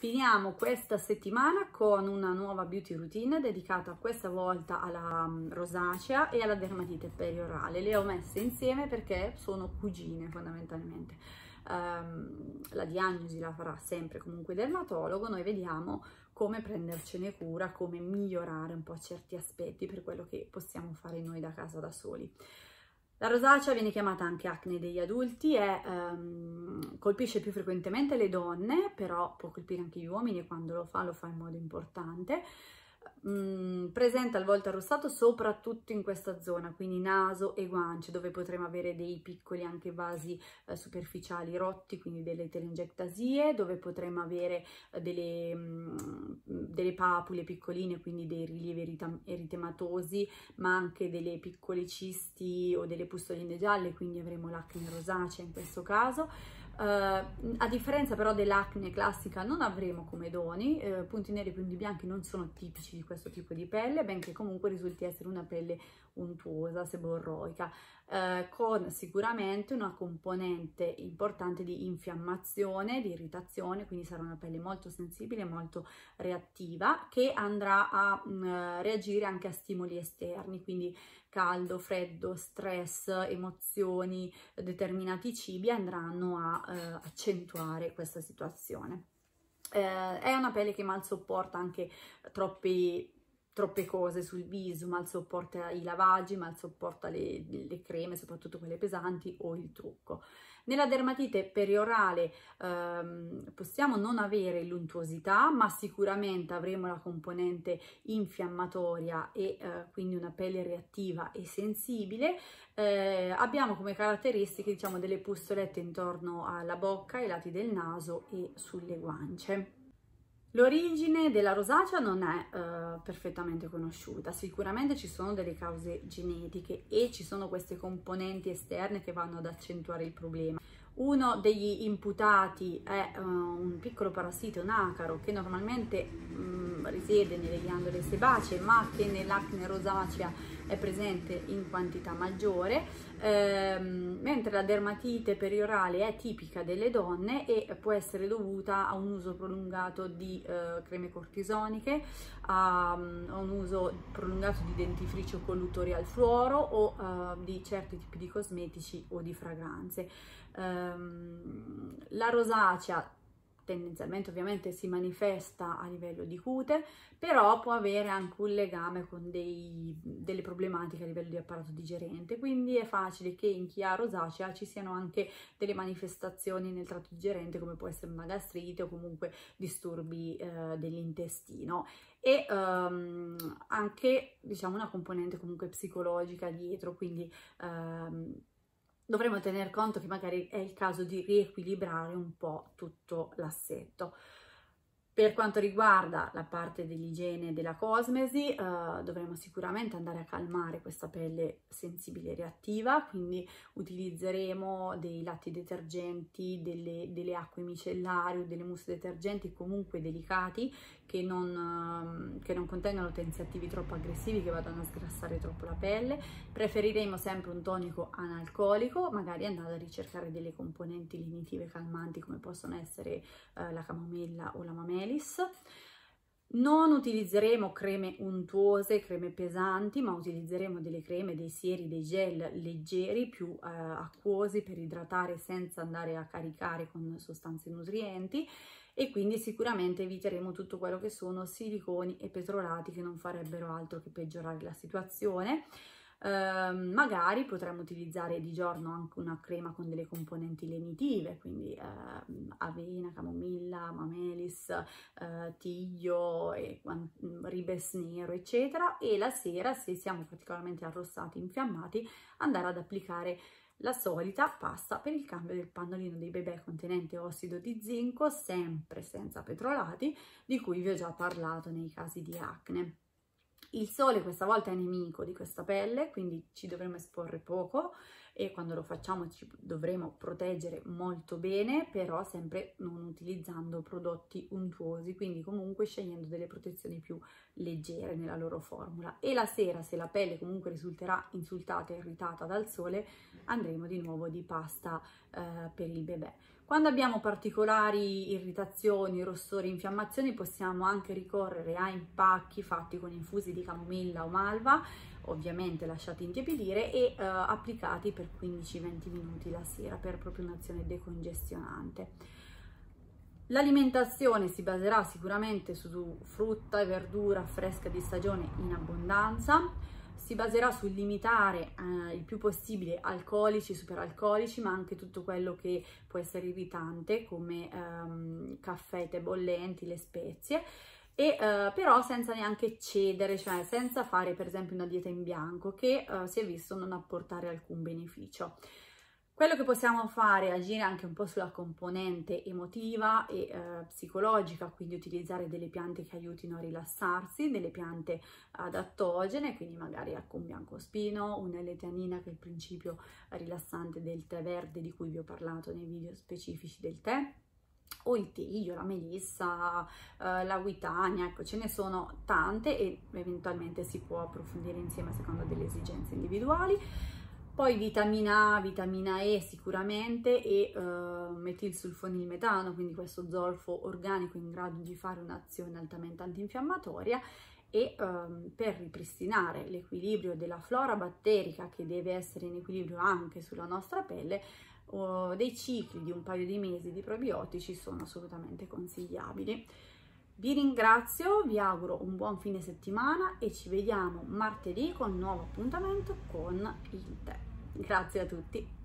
Finiamo questa settimana con una nuova beauty routine dedicata questa volta alla mm, rosacea e alla dermatite periorale. Le ho messe insieme perché sono cugine fondamentalmente. Um, la diagnosi la farà sempre comunque il dermatologo, noi vediamo come prendercene cura, come migliorare un po' certi aspetti per quello che possiamo fare noi da casa da soli. La rosacea viene chiamata anche acne degli adulti e um, colpisce più frequentemente le donne, però può colpire anche gli uomini e quando lo fa lo fa in modo importante mm, presenta il volto arrossato soprattutto in questa zona, quindi naso e guance, dove potremo avere dei piccoli anche vasi eh, superficiali rotti, quindi delle telangiectasie, dove potremo avere eh, delle, mh, mm, delle, papule piccoline, quindi dei rilievi eritematosi, ma anche delle piccole cisti o delle pustoline gialle, quindi avremo l'acne rosacea in questo caso Uh, a differenza però dell'acne classica non avremo come doni, uh, punti neri e punti bianchi non sono tipici di questo tipo di pelle, benché comunque risulti essere una pelle untuosa, seborroica, uh, con sicuramente una componente importante di infiammazione, di irritazione, quindi sarà una pelle molto sensibile, molto reattiva, che andrà a mm, reagire anche a stimoli esterni, quindi caldo, freddo, stress, emozioni, determinati cibi andranno a eh, accentuare questa situazione. Eh, è una pelle che mal sopporta anche troppi troppe cose sul viso, mal sopporta i lavaggi, mal sopporta le, le creme, soprattutto quelle pesanti o il trucco. Nella dermatite periorale ehm, possiamo non avere l'untuosità, ma sicuramente avremo la componente infiammatoria e eh, quindi una pelle reattiva e sensibile. Eh, abbiamo come caratteristiche diciamo delle pustolette intorno alla bocca, ai lati del naso e sulle guance. L'origine della rosacea non è uh, perfettamente conosciuta, sicuramente ci sono delle cause genetiche e ci sono queste componenti esterne che vanno ad accentuare il problema. Uno degli imputati è uh, un piccolo parassita, un acaro, che normalmente um, risiede nelle ghiandole sebacee, ma che nell'acne rosacea è presente in quantità maggiore, ehm, mentre la dermatite periorale è tipica delle donne e può essere dovuta a un uso prolungato di eh, creme cortisoniche, a, a, un uso prolungato di dentifricio colluttori al fluoro o eh, di certi tipi di cosmetici o di fragranze. Um, la rosacea tendenzialmente ovviamente si manifesta a livello di cute, però può avere anche un legame con dei, delle problematiche a livello di apparato digerente, quindi è facile che in chi ha rosacea ci siano anche delle manifestazioni nel tratto digerente come può essere una gastrite o comunque disturbi eh, dell'intestino. E um, anche diciamo una componente comunque psicologica dietro, quindi um, dovremo tener conto che magari è il caso di riequilibrare un po' tutto l'assetto. Per quanto riguarda la parte dell'igiene e della cosmesi, eh, dovremo sicuramente andare a calmare questa pelle sensibile e reattiva, quindi utilizzeremo dei latti detergenti, delle, delle acque micellari o delle mousse detergenti comunque delicati che non, eh, che non contengano tensiattivi troppo aggressivi che vadano a sgrassare troppo la pelle. Preferiremo sempre un tonico analcolico, magari andando a ricercare delle componenti lenitive calmanti come possono essere eh, la camomilla o la mamela Melis. Non utilizzeremo creme untuose, creme pesanti, ma utilizzeremo delle creme, dei sieri, dei gel leggeri, più eh, acquosi per idratare senza andare a caricare con sostanze nutrienti e quindi sicuramente eviteremo tutto quello che sono siliconi e petrolati che non farebbero altro che peggiorare la situazione. Uh, magari potremmo utilizzare di giorno anche una crema con delle componenti lenitive, quindi uh, avena, camomilla, mamelis, uh, tiglio, e, ribes nero, eccetera. E la sera, se siamo particolarmente arrossati, infiammati, andare ad applicare la solita pasta per il cambio del pannolino dei bebè contenente ossido di zinco, sempre senza petrolati, di cui vi ho già parlato nei casi di acne. Il sole questa volta è nemico di questa pelle, quindi ci dovremo esporre poco e quando lo facciamo ci dovremo proteggere molto bene, però sempre non utilizzando prodotti untuosi, quindi comunque scegliendo delle protezioni più leggere nella loro formula. E la sera, se la pelle comunque risulterà insultata e irritata dal sole, andremo di nuovo di pasta eh, per il bebè. Quando abbiamo particolari irritazioni, rossori, infiammazioni, possiamo anche ricorrere a impacchi fatti con infusi di camomilla o malva, ovviamente lasciati intiepidire e eh, applicati per 15-20 minuti la sera per proprio un'azione decongestionante. L'alimentazione si baserà sicuramente su frutta e verdura fresca di stagione in abbondanza, si baserà sul limitare eh, il più possibile alcolici, superalcolici, ma anche tutto quello che può essere irritante come ehm, caffè, tè bollenti, le spezie, e eh, però senza neanche cedere, cioè senza fare per esempio una dieta in bianco che eh, si è visto non apportare alcun beneficio. Quello che possiamo fare è agire anche un po' sulla componente emotiva e eh, psicologica, quindi utilizzare delle piante che aiutino a rilassarsi, delle piante adattogene, quindi magari ecco un biancospino, un'eletianina che è il principio rilassante del tè verde di cui vi ho parlato nei video specifici del tè, o il tiglio, la melissa, eh, la guitania, ecco ce ne sono tante e eventualmente si può approfondire insieme a seconda delle esigenze individuali. Poi vitamina A, vitamina E sicuramente e uh, metilsulfonilmetano, quindi questo zolfo organico in grado di fare un'azione altamente antinfiammatoria e um, per ripristinare l'equilibrio della flora batterica che deve essere in equilibrio anche sulla nostra pelle, uh, dei cicli di un paio di mesi di probiotici sono assolutamente consigliabili. Vi ringrazio, vi auguro un buon fine settimana e ci vediamo martedì con un nuovo appuntamento con il tè. Grazie a tutti.